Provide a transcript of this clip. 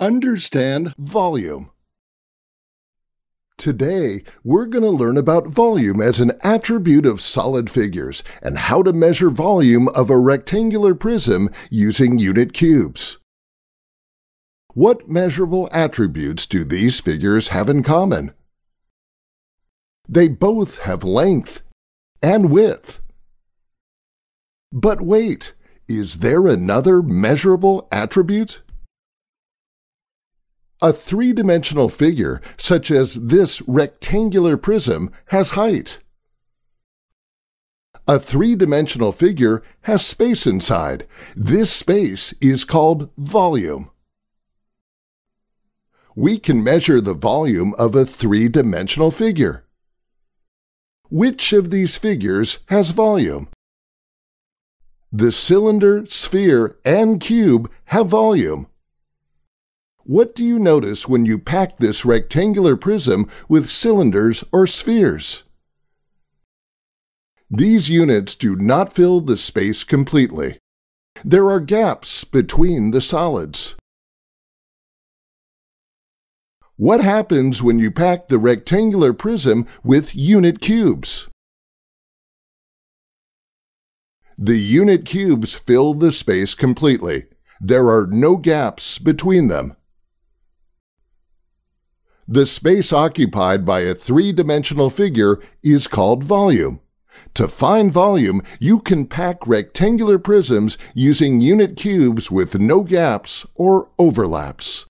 Understand volume. Today, we're going to learn about volume as an attribute of solid figures and how to measure volume of a rectangular prism using unit cubes. What measurable attributes do these figures have in common? They both have length and width. But wait, is there another measurable attribute? A three-dimensional figure, such as this rectangular prism, has height. A three-dimensional figure has space inside. This space is called volume. We can measure the volume of a three-dimensional figure. Which of these figures has volume? The cylinder, sphere, and cube have volume. What do you notice when you pack this rectangular prism with cylinders or spheres? These units do not fill the space completely. There are gaps between the solids. What happens when you pack the rectangular prism with unit cubes? The unit cubes fill the space completely. There are no gaps between them. The space occupied by a three-dimensional figure is called volume. To find volume, you can pack rectangular prisms using unit cubes with no gaps or overlaps.